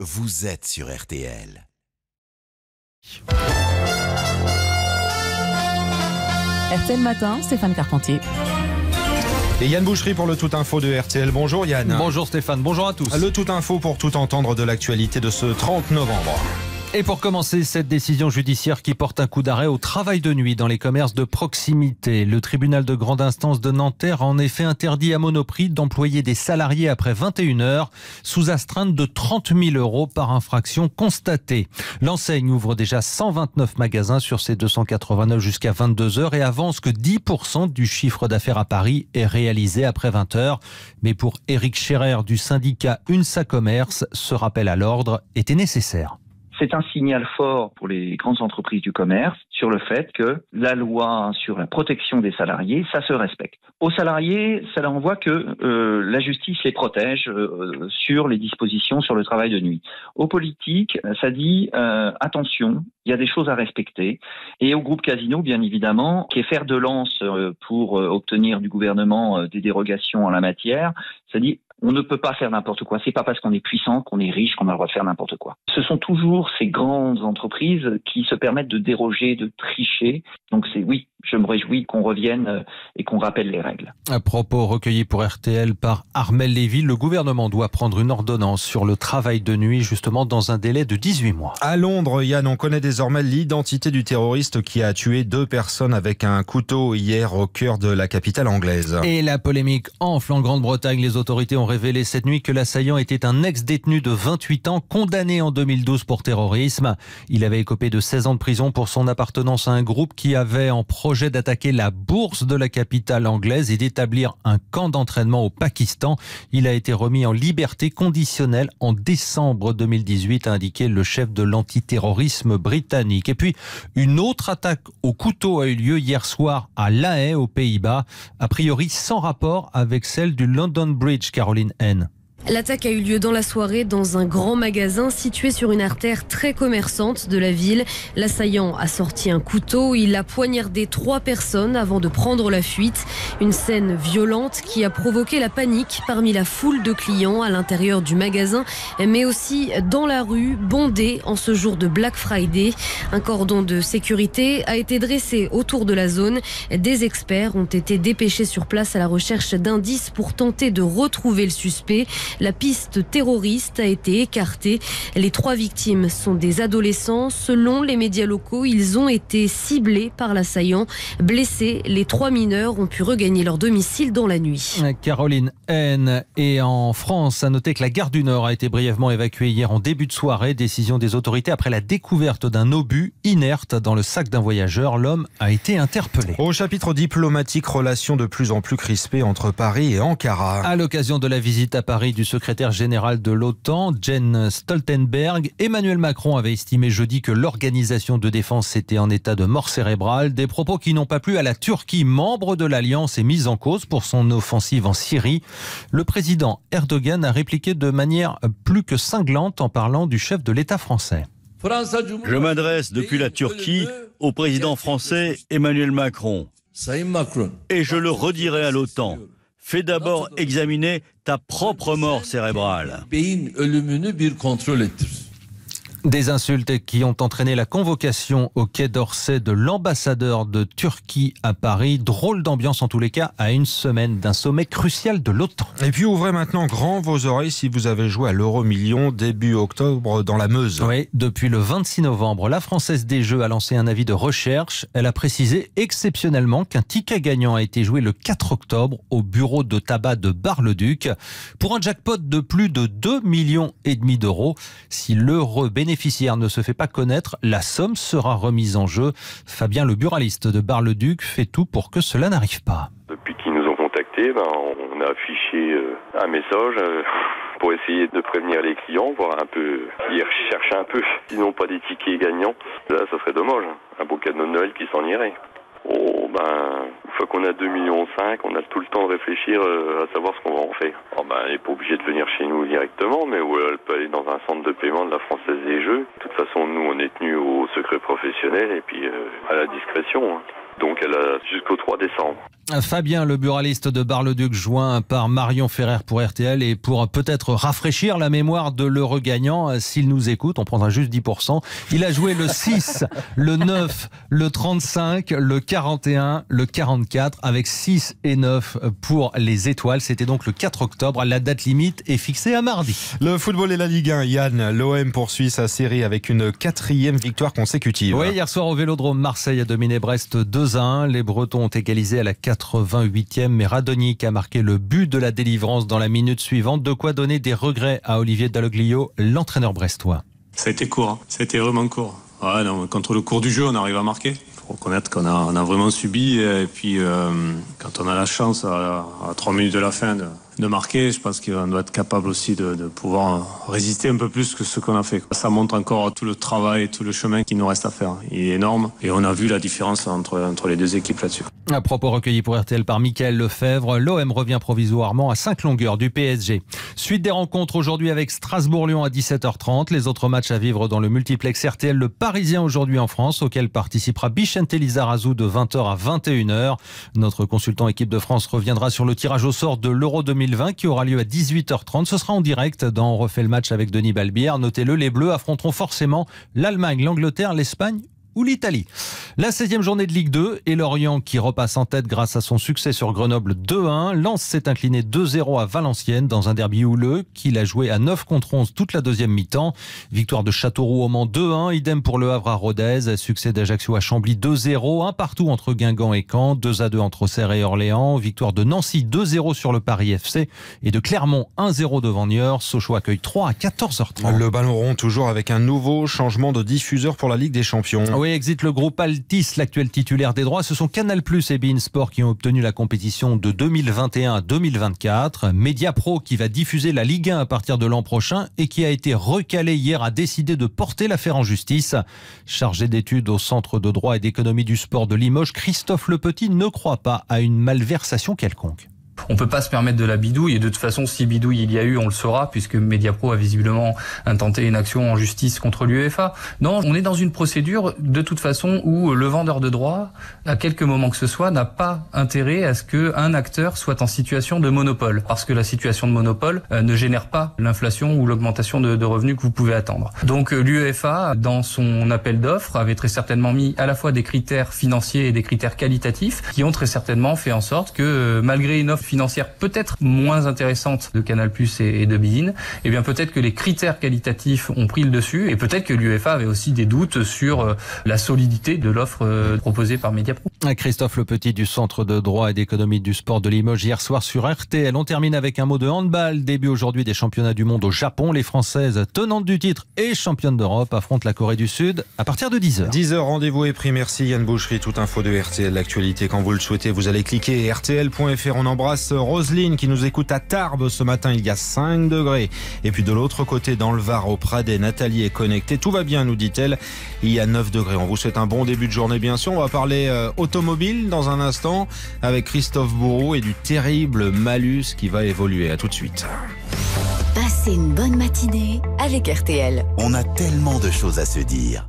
vous êtes sur RTL. RTL Matin, Stéphane Carpentier. Et Yann Boucherie pour le Tout Info de RTL. Bonjour Yann. Bonjour Stéphane, bonjour à tous. Le Tout Info pour tout entendre de l'actualité de ce 30 novembre. Et pour commencer, cette décision judiciaire qui porte un coup d'arrêt au travail de nuit dans les commerces de proximité. Le tribunal de grande instance de Nanterre a en effet interdit à Monoprix d'employer des salariés après 21 heures sous astreinte de 30 000 euros par infraction constatée. L'enseigne ouvre déjà 129 magasins sur ses 289 jusqu'à 22 heures et avance que 10% du chiffre d'affaires à Paris est réalisé après 20 heures. Mais pour Éric Scherer du syndicat UNSA Commerce, ce rappel à l'ordre était nécessaire. C'est un signal fort pour les grandes entreprises du commerce sur le fait que la loi sur la protection des salariés, ça se respecte. Aux salariés, ça renvoie que euh, la justice les protège euh, sur les dispositions sur le travail de nuit. Aux politiques, ça dit euh, attention, il y a des choses à respecter. Et au groupe Casino, bien évidemment, qui est fer de lance euh, pour euh, obtenir du gouvernement euh, des dérogations en la matière, ça dit on ne peut pas faire n'importe quoi. C'est pas parce qu'on est puissant, qu'on est riche, qu'on a le droit de faire n'importe quoi. Ce sont toujours ces grandes entreprises qui se permettent de déroger, de tricher. Donc c'est oui, je me réjouis qu'on revienne euh, et qu'on rappelle les règles. À propos recueilli pour RTL par Armel Lévy, le gouvernement doit prendre une ordonnance sur le travail de nuit justement dans un délai de 18 mois. À Londres, Yann, on connaît désormais l'identité du terroriste qui a tué deux personnes avec un couteau hier au cœur de la capitale anglaise. Et la polémique enfle en Grande-Bretagne. Les autorités ont révélé cette nuit que l'assaillant était un ex-détenu de 28 ans condamné en 2012 pour terrorisme. Il avait écopé de 16 ans de prison pour son appartenance à un groupe qui avait en projet d'attaquer la bourse de la capitale anglaise et d'établir un camp d'entraînement au Pakistan. Il a été remis en liberté conditionnelle en décembre 2018, a indiqué le chef de l'antiterrorisme britannique. Et puis, une autre attaque au couteau a eu lieu hier soir à La Haye, aux Pays-Bas, a priori sans rapport avec celle du London Bridge, Caroline N. L'attaque a eu lieu dans la soirée dans un grand magasin situé sur une artère très commerçante de la ville. L'assaillant a sorti un couteau, il a poignardé trois personnes avant de prendre la fuite. Une scène violente qui a provoqué la panique parmi la foule de clients à l'intérieur du magasin, mais aussi dans la rue, bondée en ce jour de Black Friday. Un cordon de sécurité a été dressé autour de la zone. Des experts ont été dépêchés sur place à la recherche d'indices pour tenter de retrouver le suspect. La piste terroriste a été écartée. Les trois victimes sont des adolescents. Selon les médias locaux, ils ont été ciblés par l'assaillant. Blessés, les trois mineurs ont pu regagner leur domicile dans la nuit. Caroline N. Et en France, à noter que la gare du Nord a été brièvement évacuée hier en début de soirée. Décision des autorités après la découverte d'un obus inerte dans le sac d'un voyageur. L'homme a été interpellé. Au chapitre diplomatique, relations de plus en plus crispées entre Paris et Ankara. À l'occasion de la visite à Paris du secrétaire général de l'OTAN, Jens Stoltenberg, Emmanuel Macron avait estimé jeudi que l'organisation de défense était en état de mort cérébrale, des propos qui n'ont pas plu à la Turquie, membre de l'Alliance et mise en cause pour son offensive en Syrie. Le président Erdogan a répliqué de manière plus que cinglante en parlant du chef de l'État français. Je m'adresse depuis la Turquie au président français Emmanuel Macron. Et je le redirai à l'OTAN. Fais d'abord examiner ta propre mort cérébrale. Des insultes qui ont entraîné la convocation au Quai d'Orsay de l'ambassadeur de Turquie à Paris. Drôle d'ambiance en tous les cas à une semaine d'un sommet crucial de l'OTAN. Et puis ouvrez maintenant grand vos oreilles si vous avez joué à l'euro million début octobre dans la Meuse. Oui, depuis le 26 novembre, la Française des Jeux a lancé un avis de recherche. Elle a précisé exceptionnellement qu'un ticket gagnant a été joué le 4 octobre au bureau de tabac de Bar-le-Duc pour un jackpot de plus de 2 millions et demi d'euros. Si l'heureux bénéficiaire ne se fait pas connaître, la somme sera remise en jeu. Fabien le buraliste de Bar-le-Duc fait tout pour que cela n'arrive pas. Depuis qu'ils nous ont contactés, ben, on a affiché euh, un message euh, pour essayer de prévenir les clients, voir un peu, ils un peu, sinon pas des tickets gagnants. Là, ça serait dommage, hein. un beau cadeau de Noël qui s'en irait. Oh ben, qu'on a 2,5 millions, on a tout le temps de réfléchir euh, à savoir ce qu'on va en faire. Oh ben, elle n'est pas obligée de venir chez nous directement, mais elle peut aller dans un centre de paiement de la Française des Jeux. De toute façon, nous, on est tenus au secret professionnel et puis euh, à la discrétion. Hein. Donc elle a jusqu'au 3 décembre. Fabien, le buraliste de Bar-le-Duc, joint par Marion Ferrer pour RTL et pour peut-être rafraîchir la mémoire de l'heureux gagnant, s'il nous écoute, on prendra juste 10%. Il a joué le 6, le 9, le 35, le 41, le 44 avec 6 et 9 pour les étoiles. C'était donc le 4 octobre. La date limite est fixée à mardi. Le football et la Ligue 1, Yann, l'OM poursuit sa série avec une quatrième victoire consécutive. Oui, hier soir au Vélodrome, Marseille a dominé Brest 2 1. Les Bretons ont égalisé à la 88e, mais Radonic a marqué le but de la délivrance dans la minute suivante. De quoi donner des regrets à Olivier Dalloglio, l'entraîneur brestois. Ça a été court, hein. ça a été vraiment court. Non, contre le cours du jeu, on arrive à marquer. Il faut reconnaître qu'on a, vraiment subi. Et puis, euh, quand on a la chance à, à 3 minutes de la fin de marquer. Je pense qu'on doit être capable aussi de, de, pouvoir résister un peu plus que ce qu'on a fait. Ça montre encore tout le travail, tout le chemin qui nous reste à faire. Il est énorme et on a vu la différence entre, entre les deux équipes là-dessus. À propos recueilli pour RTL par Michael Lefebvre, l'OM revient provisoirement à 5 longueurs du PSG. Suite des rencontres aujourd'hui avec Strasbourg-Lyon à 17h30. Les autres matchs à vivre dans le multiplex RTL Le Parisien aujourd'hui en France, auquel participera Bichente Lizarazu de 20h à 21h. Notre consultant équipe de France reviendra sur le tirage au sort de l'Euro 2020 qui aura lieu à 18h30. Ce sera en direct dans On refait le match avec Denis Balbière. Notez-le, les Bleus affronteront forcément l'Allemagne, l'Angleterre, l'Espagne ou l'Italie. La 16e journée de Ligue 2 et Lorient qui repasse en tête grâce à son succès sur Grenoble 2-1. Lens s'est incliné 2-0 à Valenciennes dans un derby houleux qu'il a joué à 9 contre 11 toute la deuxième mi-temps. Victoire de Châteauroux au Mans 2-1, idem pour le Havre à Rodez, succès d'Ajaccio à Chambly 2-0, un partout entre Guingamp et Caen, 2-2 entre Auxerre et Orléans, victoire de Nancy 2-0 sur le Paris FC et de Clermont 1-0 devant Niort. Sochaux accueille 3 à 14h30. Le ballon rond toujours avec un nouveau changement de diffuseur pour la Ligue des Champions. Oui, exit le groupe Altis, l'actuel titulaire des droits. Ce sont Canal Plus et Bein Sport qui ont obtenu la compétition de 2021 à 2024. Mediapro qui va diffuser la Ligue 1 à partir de l'an prochain et qui a été recalé hier a décidé de porter l'affaire en justice. Chargé d'études au Centre de droit et d'économie du sport de Limoges, Christophe Le Petit ne croit pas à une malversation quelconque. On peut pas se permettre de la bidouille et de toute façon si bidouille il y a eu on le saura puisque Mediapro a visiblement intenté une action en justice contre l'UEFA. Non, on est dans une procédure de toute façon où le vendeur de droit à quelque moment que ce soit n'a pas intérêt à ce que un acteur soit en situation de monopole parce que la situation de monopole euh, ne génère pas l'inflation ou l'augmentation de, de, revenus que vous pouvez attendre. Donc euh, l'UEFA dans son appel d'offres avait très certainement mis à la fois des critères financiers et des critères qualitatifs qui ont très certainement fait en sorte que euh, malgré une offre financière peut-être moins intéressante de Canal Plus et de Bein, eh bien peut-être que les critères qualitatifs ont pris le dessus et peut-être que l'UEFA avait aussi des doutes sur euh, la solidité de l'offre euh, proposée par Mediapro. Christophe Le Petit du Centre de droit et d'économie du sport de Limoges hier soir sur RTL. On termine avec un mot de handball. Début aujourd'hui des championnats du monde au Japon. Les Françaises tenantes du titre et championnes d'Europe affrontent la Corée du Sud à partir de 10h. 10h, rendez-vous est pris. Merci Yann Boucherie. Toute info de RTL, l'actualité quand vous le souhaitez. Vous allez cliquer rtl.fr. On embrasse Roselyne qui nous écoute à Tarbes ce matin. Il y a 5 degrés. Et puis de l'autre côté, dans le Var, au Pradet, Nathalie est connectée. Tout va bien, nous dit-elle. Il y a 9 degrés. On vous souhaite un bon début de journée, bien sûr. On va parler euh, automobile dans un instant avec Christophe Bourreau et du terrible malus qui va évoluer. À tout de suite. Passez une bonne matinée avec RTL. On a tellement de choses à se dire.